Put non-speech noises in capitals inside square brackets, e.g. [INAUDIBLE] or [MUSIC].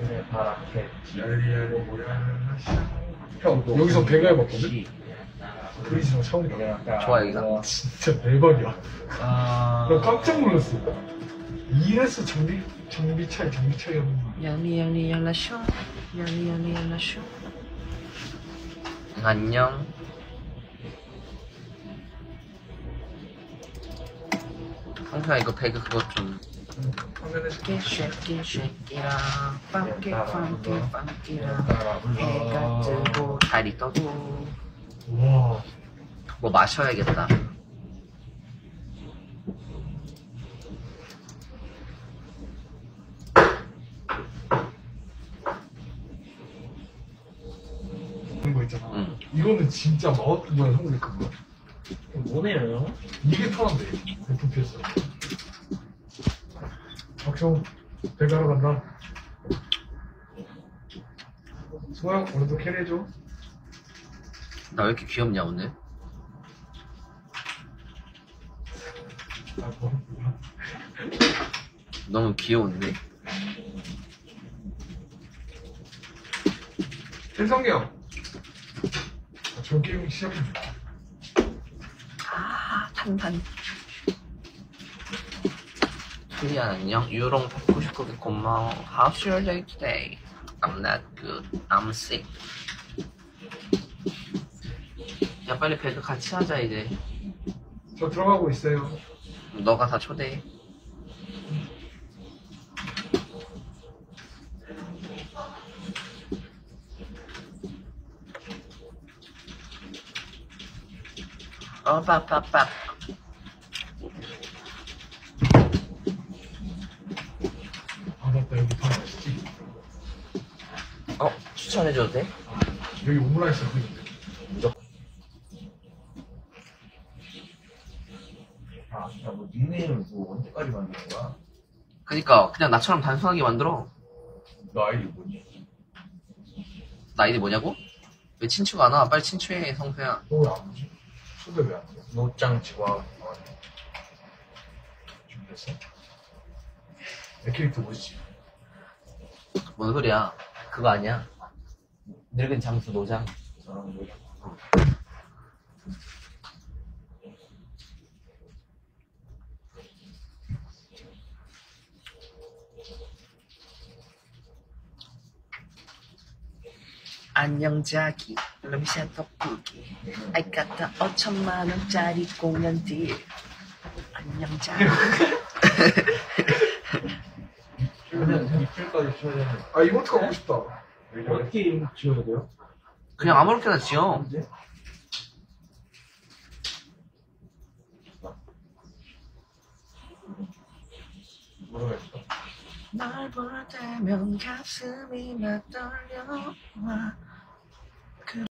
그래 바람캐 형 여기서 배가 해봤거든? 그리스랑 처음이다. 좋아, 여기가? 진짜 대박이야. 아. 나 깜짝 놀랐어. 이래서 장비 장비 차이 장비 차이가 야미 야미 야라쇼. 야미 야미 야라쇼. 안녕. 형사 이거 배그 그것 좀 화면에 쉐키 쉐키랑 빵기 빵기 빵기랑 해가 뜨고 달이 떠도 와뭐 마셔야겠다 그런 거 있잖아 응. 이거는 진짜 마법 뭐야 한국에 그거야 뭐네요? 이게 편한데 FPS 배가 하러 간다. 소영 오늘도 캐리해줘. 나 왜 이렇게 귀엽냐 오늘? 아 뭐, 뭐야 너무 귀여운데? 일성이 형. 아, 저 게임 시작해줘 아 탄탄 투리안 안녕 유롱 199개 고마워. How's your day today? I'm not good. I'm sick. 야 빨리 배그 같이 하자 이제. 저 들어가고 있어요. 너가 다 초대해. 어 빠빠빠 아 맞다 여기 밥 맛있지 어 추천해줘도 돼? 여기 오므라이스 하고 있는데 아 진짜 뭐 닉네임을 뭐 언제까지 만드는 거야 그니까 그냥 나처럼 단순하게 만들어 너 아이디 뭐니 나 이제 뭐냐고? 왜 친추가 안 와? 빨리 친추해 성수야 너 왜 안 오지? 초대 왜안 돼? 노짱 지와 준비됐어? 내 캐릭터 멋있지? 뭔 소리야? 그거 아니야? 늙은 장수 노장 안녕 자기. 룸샷 덕후기. 아이까타 5천만 원짜리 공연 딜. 안녕 자기 [LAUGHS] 그러면 이틀까지 쳐야 되는 아 이모트 가고 싶다 어떻게 지어야 돼요? 그냥 아무렇게나 지어? 뭐라고 했어? 널볼 때면 가슴이 막 떨려와